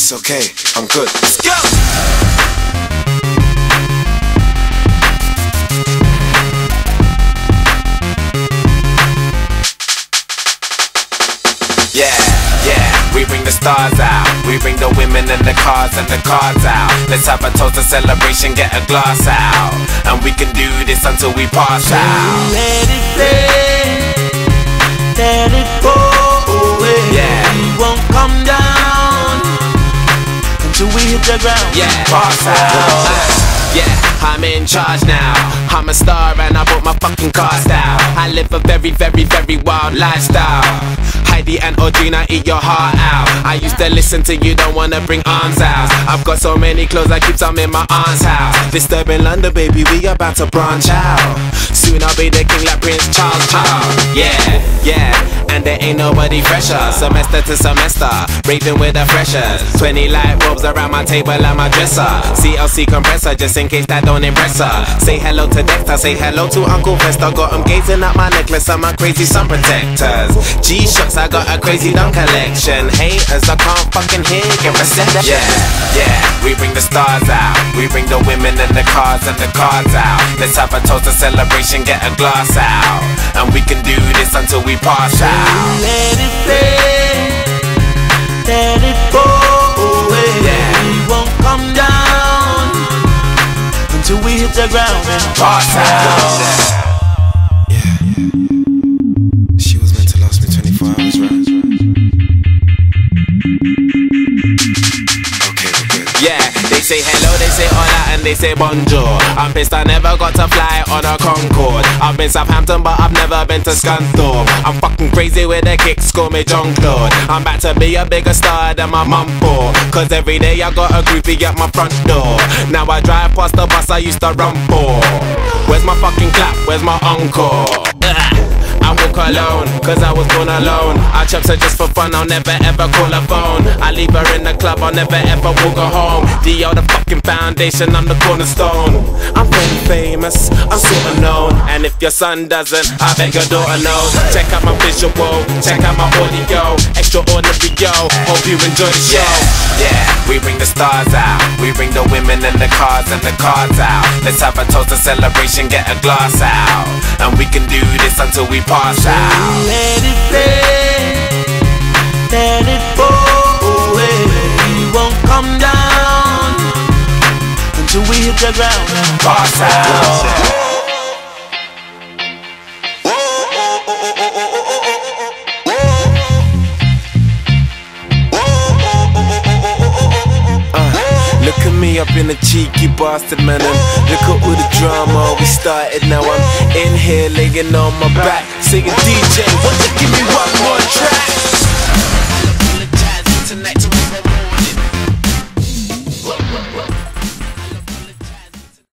It's okay, I'm good. Let's go! Yeah, yeah, we bring the stars out. We bring the women and the cars and the cards out. Let's have a toast, a celebration, get a glass out. And we can do this until we pass out. Let it rain, let it pour away. Yeah. We won't until we hit the ground. Yeah, pass out. Yeah, I'm in charge now. I'm a star and I bought my fucking car style. I live a very, very, very wild lifestyle. Heidi and Audrina eat your heart out. I used to listen to you, don't wanna bring arms out. I've got so many clothes, I keep some in my aunt's house. Disturbing London, baby, we about to branch out. Soon I'll be the king like Prince Charles. Charles. Yeah, yeah, and there ain't nobody fresher. Semester to semester, raving with the freshers. 20 light bulbs around my table and my dresser. CLK compressor, just in case that don't impress her. Say hello to Dexter, say hello to Uncle Fester. Got him gazing at my necklace and my crazy sun protectors. G shocks, I got a crazy dumb collection. Haters, I can't fucking hear. Resent that. Yeah, yeah, we bring the stars out. We bring the women and the cars and the cards out. Let's have a toast, a celebration, get a glass out. And we can do this until we pass out. Let it rain, let it pour away. Yeah. We won't come down until we hit the ground and Pass out. Say hello, they say hola, and they say bonjour. I'm pissed I never got to fly on a Concorde. I've been Southampton, but I've never been to Scunthorpe. I'm fucking crazy with the kicks, call me Jean Claude. I'm about to be a bigger star than my mum for. Cause every day I got a groupie at my front door. Now I drive past the bus I used to run for. Where's my fucking clap? Where's my encore? Walk alone, cause I was born alone. I chops her just for fun, I'll never ever call her phone. I leave her in the club, I'll never ever walk her home. DL the fucking foundation, I'm the cornerstone. I'm very famous, I'm sorta known. And if your son doesn't, I bet your daughter knows. Check out my visual, check out my audio. Extraordinary, yo. Hope you enjoy the show. Yeah, we bring the stars out. We bring the women and the cars and the cards out. Let's have a toast, a celebration, get a glass out. And we can do this until we pass out. let it rain, let it pour away. We won't come down until we hit the ground and in a cheeky bastard man and look at all the drama we started. Now I'm in here laying on my back saying DJ you give me one more track